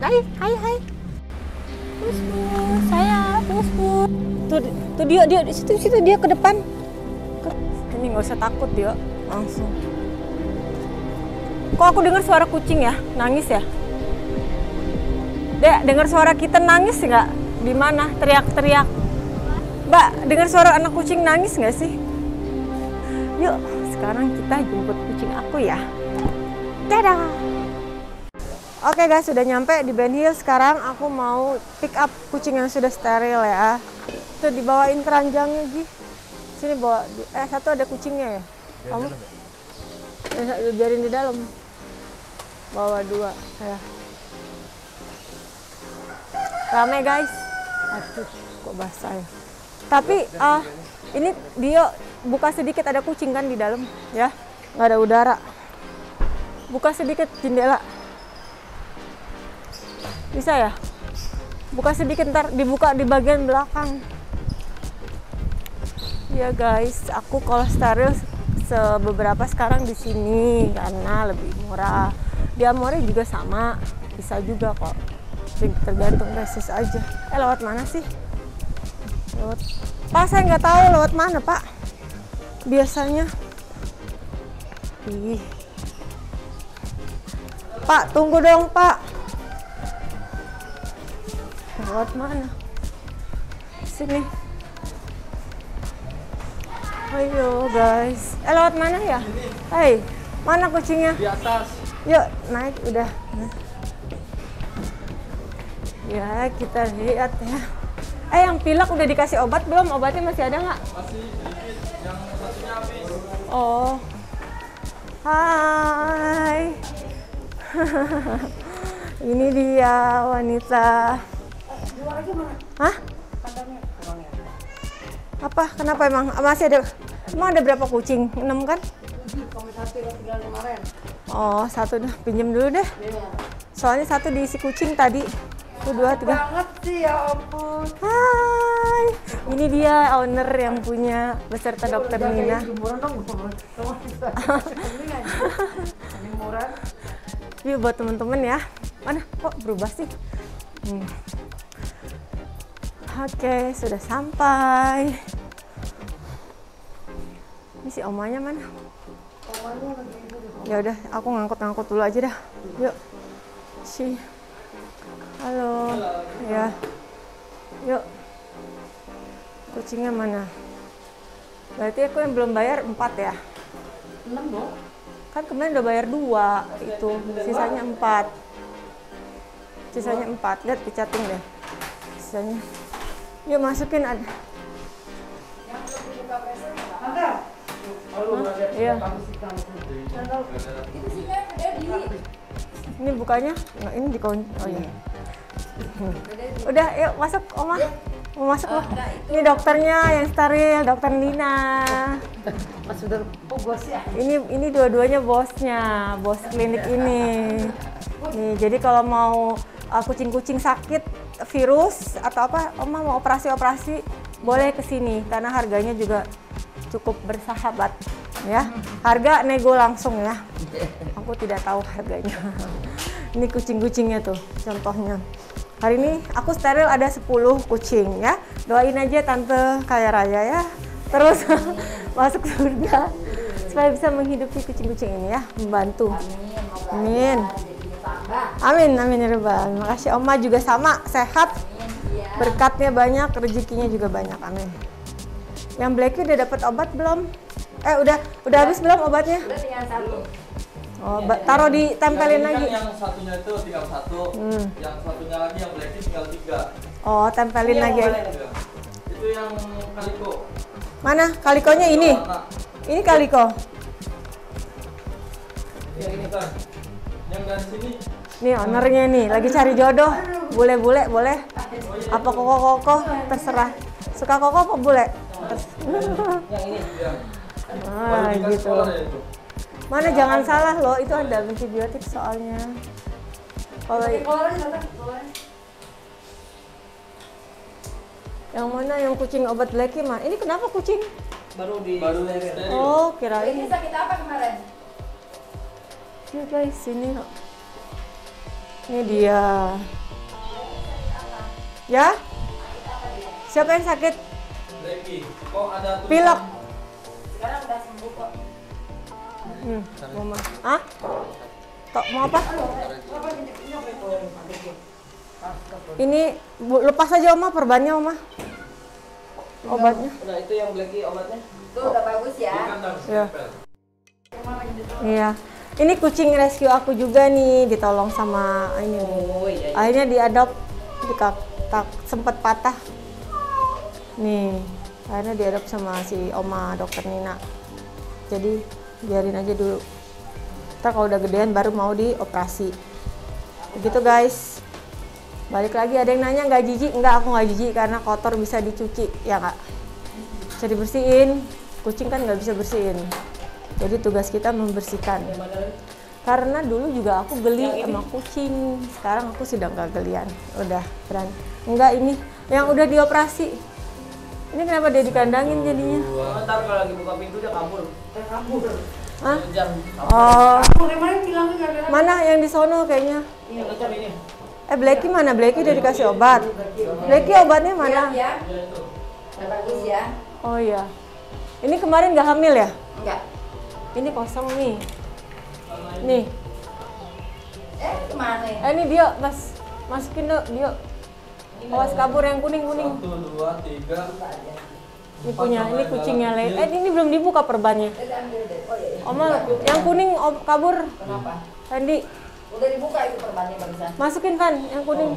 Hai, hai, hai. Pus, saya, pus. Tuh, tuh dia, dia di situ, situ dia ke depan. Ini nggak usah takut dia, langsung. Kok aku dengar suara kucing ya? Nangis ya? Dek, dengar suara kita nangis nggak? Di mana? Teriak-teriak. Mbak, dengar suara anak kucing nangis nggak sih? Yuk, sekarang kita jemput kucing aku ya. Dadah! Oke guys, sudah nyampe di Ben Hill. Sekarang aku mau pick up kucing yang sudah steril ya. Itu dibawain keranjangnya, Gi. Sini bawa. Eh, satu ada kucingnya ya? Kamu? Eh, biarin di dalam. Bawa dua. Ya. Rame guys. Aduh, kok basah ya. Tapi ah ini dia buka sedikit ada kucing kan di dalam ya. Nggak ada udara. Buka sedikit jendela. Bisa ya? Buka sedikit ntar dibuka di bagian belakang. Ya guys, aku kalau steril sebeberapa sekarang di sini karena lebih murah. Di Amore juga sama, bisa juga kok. Tergantung basis aja. Eh lewat mana sih? Lewat. Pak saya nggak tahu lewat mana Pak. Biasanya. Ih. Pak tunggu dong Pak. Lewat mana? Sini. Ayo guys. Eh lewat mana ya? Hei, mana kucingnya? Di atas. Yuk naik udah. Ya kita lihat ya. Eh yang pilek udah dikasih obat belum? Obatnya masih ada nggak? Masih. Yang satunya habis. Oh. Hai. Ini dia wanita. Hah? Apa? Kenapa emang? Masih ada? Emang ada berapa kucing? Enam kan? Oh, satu dah. Pinjem dulu deh. Soalnya satu diisi kucing tadi. Tuh, dua, tiga. banget sih ya ampun Hai. Ini dia owner yang punya beserta dokter Nina. ini buat temen-temen ya. Mana? Kok berubah sih? Hmm. Oke, sudah sampai. Ini si omanya mana? Ya udah, aku ngangkut-ngangkut dulu aja dah. Yuk. Si. Halo. Ya. Yuk. Kucingnya mana? Berarti aku yang belum bayar 4 ya? enam dong kan kemarin udah bayar dua itu sisanya empat sisanya empat lihat dicating deh sisanya yuk masukin ada ada iya. ini bukanya? Nggak ini di oh iya. Hmm. udah yuk masuk oma. Mau masuk loh ini dokternya yang steril dokter Nina pas sudah oh bos ya? Ini ini dua-duanya bosnya bos klinik ini. Nih jadi kalau mau kucing-kucing sakit virus atau apa oma mau operasi-operasi boleh ke sini. Karena harganya juga cukup bersahabat ya. Harga nego langsung ya. Aku tidak tahu harganya. Ini kucing-kucingnya tuh contohnya. Hari ini aku steril ada 10 kucing ya. Doain aja tante kaya raya ya. Terus masuk surga supaya bisa menghidupi kucing-kucing ini ya. Membantu. Amin amin amin ya Rabbal makasih oma juga sama sehat berkatnya banyak rezekinya juga banyak amin yang Blacky udah dapat obat belum eh udah udah habis belum obatnya udah tinggal satu oh taruh di tempelin lagi Kan yang satunya itu tinggal satu. Hmm. Yang satunya lagi yang black tinggal tiga. oh tempelin Ini yang lagi mana yang- Itu yang kaliko. mana kalikonya ini Warna. ini kaliko Yang ini kan. Yang dari sini. Nih ownernya nih lagi cari jodoh. Bule-bule boleh? Apa koko-koko terserah. Suka koko apa bule. Yang ini. Ah gitu ya mana jangan salah loh itu ada antibiotik soalnya. Kalau yang mana yang kucing obat Blacky mah ini kenapa kucing? Baru di Baru steril. oh kirain. Sakit apa kemarin? Ya guys ini Ini dia. Ya? Siapa yang sakit? Kok ada? Pilek. Sekarang udah sembuh kok. Hmm, mama. Ah? Tok, mau apa? Ini bu, lepas aja Oma perbannya Oma. Obatnya. Udah itu yang Blacky obatnya. Tuh udah bagus ya. Kandang Iya. Iya. Ini kucing rescue aku juga nih, ditolong sama ini. Oh iya. iya. Akhirnya diadop, tak sempat patah. Nih, akhirnya diadop sama si oma dokter Nina. Jadi biarin aja dulu. Ntar kalau udah gedean baru mau dioperasi. Begitu guys. Balik lagi ada yang nanya nggak jijik? Enggak, aku nggak jijik karena kotor bisa dicuci, ya nggak? Bisa dibersihin. Kucing kan nggak bisa bersihin. Jadi tugas kita membersihkan. Karena dulu juga aku geli sama kucing. Sekarang aku sudah nggak gelian. Udah berani. Enggak ini yang udah dioperasi. Ini kenapa dia dikandangin jadinya? Ntar kalau lagi buka pintu dia kabur. Udah kabur. Hah? Oh, mana yang di sono kayaknya? Ini. Eh Blacky mana? Blacky udah dikasih obat. Blacky obatnya mana? Ya. Ya. Oh iya. Ini kemarin nggak hamil ya? Enggak. Ini kosong nih. Nih. Eh ke mana ya? Eh ini dia, Mas. Masukin dong, dia. Awas kabur yang kuning-kuning. Satu, dua, tiga. Ini punya, ini kucingnya Le. Eh ini belum dibuka perbannya. Udah ambil deh. Oh iya. iya. Oma, yang kuning om, kabur. Kenapa? Randy, Udah dibuka itu perbannya barusan. masukin Van, yang kuning.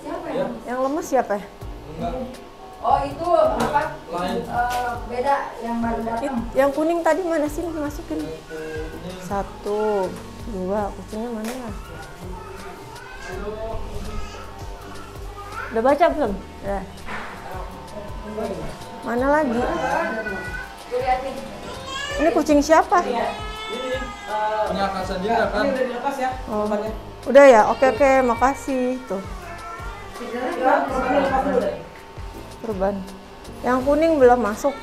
Siapa Ya. ya? Yang lemes siapa ya? Enggak. Oh itu apa? Eh, beda yang baru datang. yang kuning tadi mana sih? Masukin. Satu, dua, kucingnya mana ya? Udah baca belum? Ya. Mana lagi? Ini kucing siapa? ini punya Kak Sandira kan? Ini udah dilepas ya. Oh, udah ya? Oke oke, makasih. Tuh, lepas dulu deh. Perban. Yang kuning belum masuk.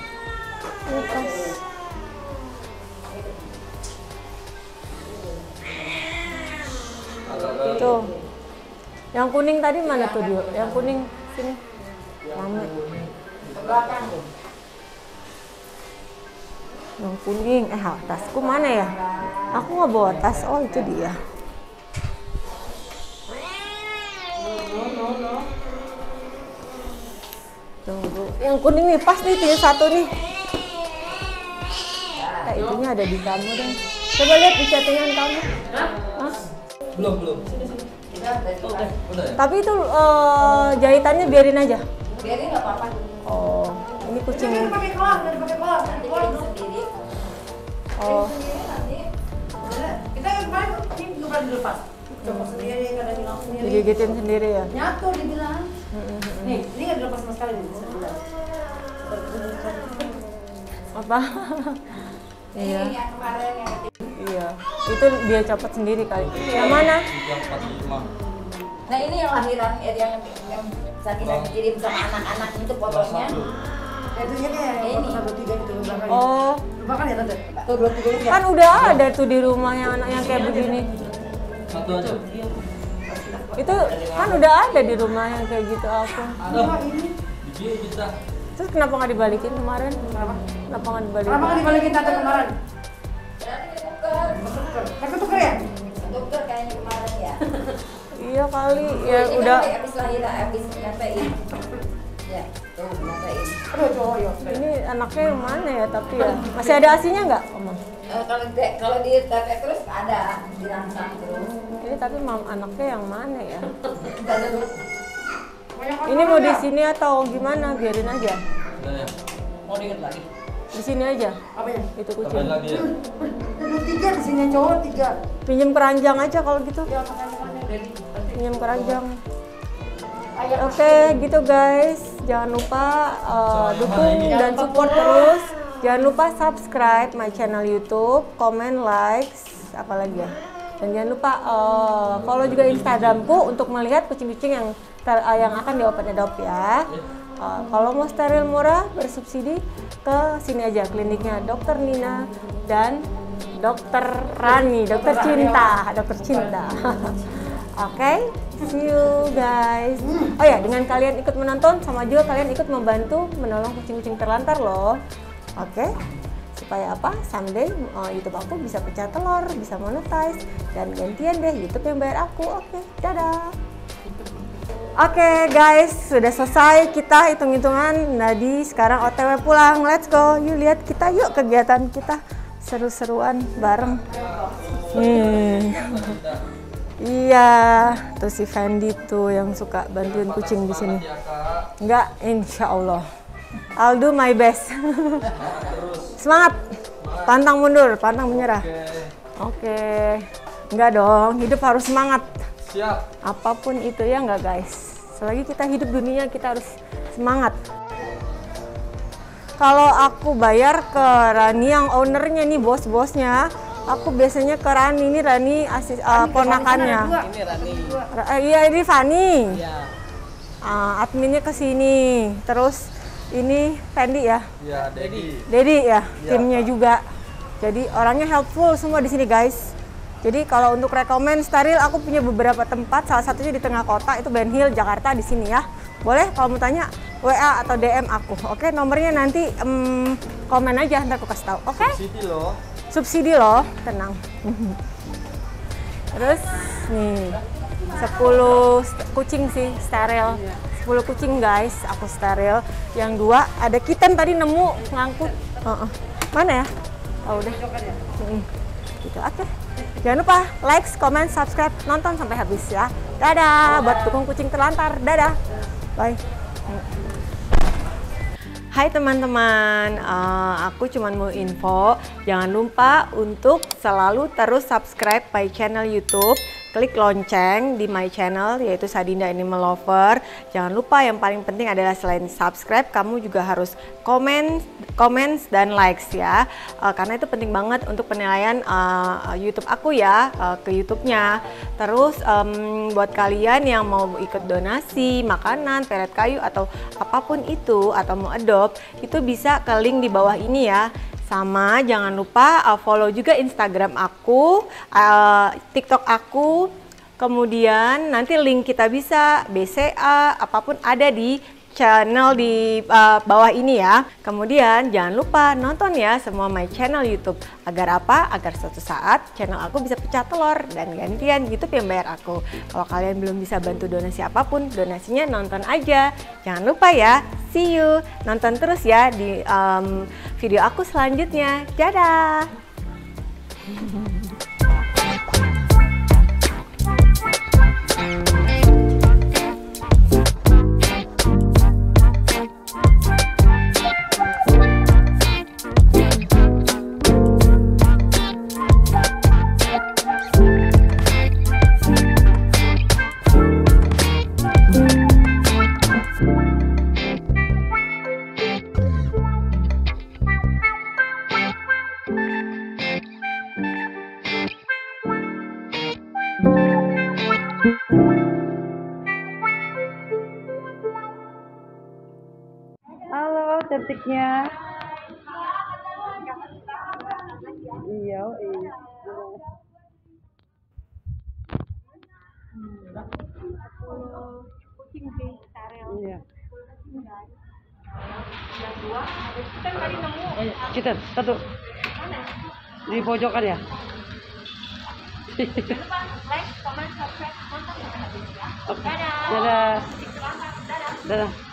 Agak-agak. Tuh. Yang kuning tadi mana tuh dia? Yang kuning sini. Tuh. Yang kuning. Eh, tasku mana ya? Aku nggak bawa tas. Oh, itu dia. Tunggu. Yang kuning nih pas nih tinggal satu nih. Eh, itunya ada di kamu deh. Coba lihat di chattingan kamu. Hah? Belum, belum. Udah. Udah ya? Tapi itu eh, jahitannya biarin aja. Biarin nggak apa-apa. Oh, ini kucing. Jangan pakai jangan pakai kering sendiri. Oh, Sendiri. Udah. Kita kemarin ini juga pernah dilepas. Coba sendiri, kadang hilang sendiri. digigitin sendiri ya. Nyatu dibilang. Nih, ini nggak dilepas sama sekali. nih. Apa? Iya, yang kemarin yang iya. Itu dia copot sendiri kali. Yang mana? 345. Nah ini yang lahiran eh, yang yang Sakina kirim sama anak-anak itu fotonya. Itu ya kayak Ini. tiga gitu belakang. Oh, Bahkan ya tante. Tuh dua tiga itu ya. kan udah ada tuh di rumahnya anak yang kayak begini. Satu aja. Itu kan udah ada di rumah yang kayak gitu aku. Terus kenapa nggak dibalikin kemarin? Kenapa? Kenapa nggak Kenapa dibalikin? nggak dibalikin tante kemarin? Kan ketuker ya? Dokter kayaknya kemarin ya. Iya kali, ya Ini udah. kan habis lahiran, habis nyatain. Ya, tuh nyatain. Aduh cowok. Ini anaknya yang mana ya? Tapi ya masih ada asinya nggak, Oma? Eh, kalau di, kalau di tetek terus ada dirangsang terus. Ini tapi mam anaknya yang mana ya? Ini mau di sini atau gimana? Biarin aja. Ya. Mau diinget lagi. Di sini aja. Apanya? Itu Tambahin kucing. lagi ya. Tiga di sini cowok tiga. Pinjem keranjang aja kalau gitu. Ya Pinjem keranjang. Oke, gitu guys. Jangan lupa uh, dukung dan support terus. Jangan lupa subscribe my channel YouTube, comment, likes, apalagi ya. Dan jangan lupa uh, follow juga Instagramku untuk melihat kucing-kucing yang ter- uh, yang akan di open adopt ya. Uh, kalau mau steril murah bersubsidi ke sini aja kliniknya Dokter Nina dan Dokter Rani, Dokter Cinta, Dokter Cinta. Oke, see you guys. Oh ya, dengan kalian ikut menonton sama juga kalian ikut membantu menolong kucing-kucing terlantar loh. Oke, supaya apa? Someday uh, YouTube aku bisa pecah telur, bisa monetize, dan gantian deh YouTube yang bayar aku. Oke, dadah. Oke guys, sudah selesai kita hitung-hitungan. Nadi sekarang OTW pulang. Let's go. Yuk lihat kita yuk kegiatan kita seru-seruan bareng. Hmm. Iya, tuh si Fendi tuh yang suka bantuin kucing di sini. Enggak, insya Allah. I'll do my best. Semangat, pantang mundur, pantang menyerah. Oke, enggak dong, hidup harus semangat. Siap. Apa pun itu ya enggak guys. Selagi kita hidup dunia kita harus semangat. Kalau aku bayar ke Rani yang ownernya nih bos-bosnya, aku biasanya ke Rani ini Rani asis uh, ponakannya. Ini Rani. Ra- eh, iya ini Fani. Iya. Ah, adminnya ke sini. Terus ini Fendi ya. Ya, Dedi. Dedi ya, Iya, timnya juga. Jadi orangnya helpful semua di sini guys. Jadi kalau untuk rekomen steril aku punya beberapa tempat, salah satunya di tengah kota itu Ben Hill Jakarta di sini ya. Boleh kalau mau tanya WA atau DM aku. Oke, nomornya nanti em, komen aja ntar aku kasih tahu. Oke? Siti loh. Subsidi loh, tenang. Terus nih 10 st- kucing sih steril. 10 kucing guys, aku steril. Yang dua ada kitten tadi nemu ngangkut. Heeh. Mana ya? Oh udah. Mm-mm. Gitu. Oke. Jangan lupa like, comment, subscribe, nonton sampai habis ya. Dadah buat dukung kucing terlantar. Dadah. Bye. Hai teman-teman, eh, aku cuma mau info, jangan lupa untuk selalu terus subscribe my channel YouTube, klik lonceng di my channel yaitu Sadinda Animal Lover. Jangan lupa yang paling penting adalah selain subscribe, kamu juga harus komen, comments dan likes ya, Eh, karena itu penting banget untuk penilaian eh, YouTube aku ya eh, ke YouTube-nya. Terus em, buat kalian yang mau ikut donasi makanan, peret kayu atau apa pun itu atau mau adopt itu bisa ke link di bawah ini ya. Sama jangan lupa uh, follow juga Instagram aku, uh, TikTok aku. Kemudian nanti link kita bisa BCA apa pun ada di channel di uh, bawah ini ya. Kemudian jangan lupa nonton ya semua my channel YouTube. Agar apa? Agar suatu saat channel aku bisa pecah telur dan gantian YouTube yang bayar aku. Kalau kalian belum bisa bantu donasi apa pun, donasinya nonton aja. Jangan lupa ya. See you. Nonton terus ya di um, video aku selanjutnya. Dadah. Kita satu di pojokan ya. Ya. Oke. Dadah. Dadah. Dadah. Dadah.